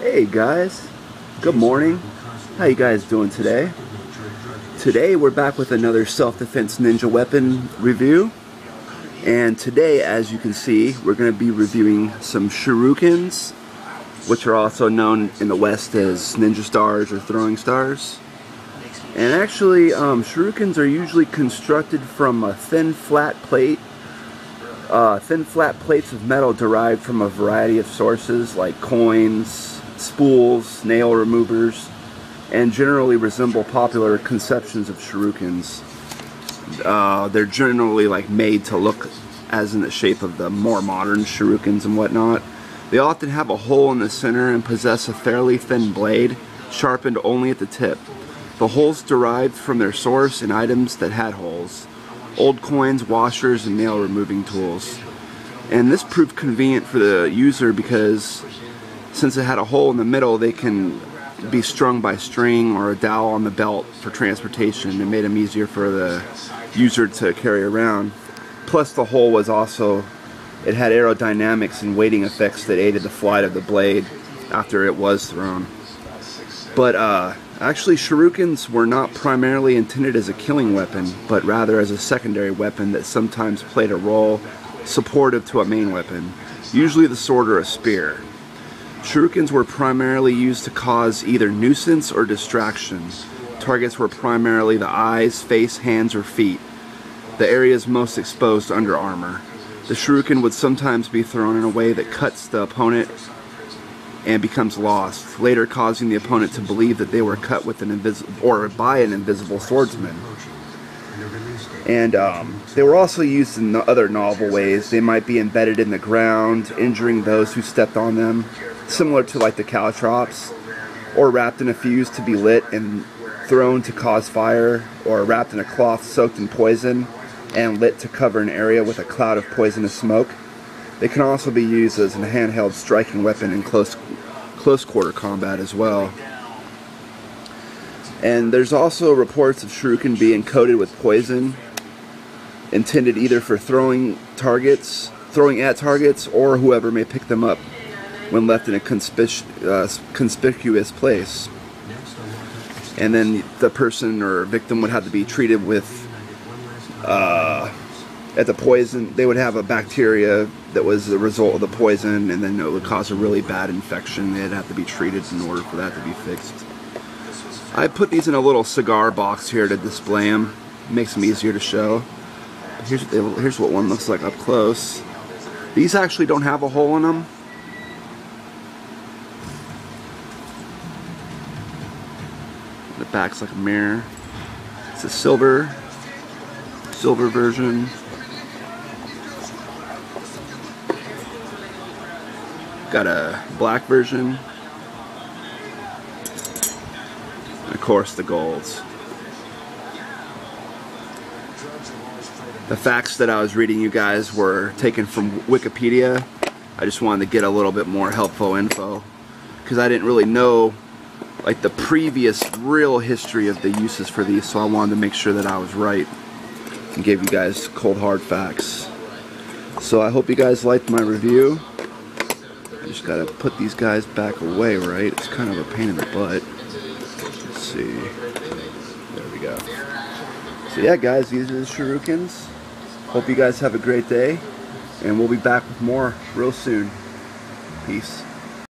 Hey guys, good morning. How you guys doing today? Today we're back with another self-defense ninja weapon review. And today, as you can see, we're going to be reviewing some shurikens, which are also known in the West as ninja stars or throwing stars. And actually, um, shurikens are usually constructed from a thin flat plate uh, thin flat plates of metal derived from a variety of sources like coins, spools, nail removers, and generally resemble popular conceptions of shurikens. Uh, they're generally like made to look as in the shape of the more modern shurikens and whatnot. They often have a hole in the center and possess a fairly thin blade, sharpened only at the tip. The holes derived from their source in items that had holes old coins, washers, and nail removing tools. And this proved convenient for the user because since it had a hole in the middle, they can be strung by string or a dowel on the belt for transportation. It made them easier for the user to carry around. Plus the hole was also, it had aerodynamics and weighting effects that aided the flight of the blade after it was thrown. But uh, Actually, shurikens were not primarily intended as a killing weapon, but rather as a secondary weapon that sometimes played a role supportive to a main weapon, usually the sword or a spear. Shurikens were primarily used to cause either nuisance or distraction. Targets were primarily the eyes, face, hands, or feet, the areas most exposed under armor. The shuriken would sometimes be thrown in a way that cuts the opponent and becomes lost, later causing the opponent to believe that they were cut with an invisible or by an invisible swordsman. And um, they were also used in other novel ways. They might be embedded in the ground, injuring those who stepped on them, similar to like the caltrops, or wrapped in a fuse to be lit and thrown to cause fire, or wrapped in a cloth soaked in poison and lit to cover an area with a cloud of poisonous smoke. They can also be used as a handheld striking weapon in close, close quarter combat as well. And there's also reports of shuriken being coated with poison, intended either for throwing targets, throwing at targets, or whoever may pick them up when left in a uh, conspicuous place. And then the person or victim would have to be treated with uh, at the poison, they would have a bacteria that was the result of the poison, and then it would cause a really bad infection. They'd have to be treated in order for that to be fixed. I put these in a little cigar box here to display them. Makes them easier to show. Here's, here's what one looks like up close. These actually don't have a hole in them. The back's like a mirror. It's a silver, silver version. Got a black version. And of course the golds. The facts that I was reading you guys were taken from Wikipedia. I just wanted to get a little bit more helpful info because I didn't really know like the previous real history of the uses for these so I wanted to make sure that I was right and gave you guys cold hard facts. So I hope you guys liked my review I just gotta put these guys back away, right? It's kind of a pain in the butt. Let's see. There we go. So yeah, guys, these are the shurikens. Hope you guys have a great day, and we'll be back with more real soon. Peace.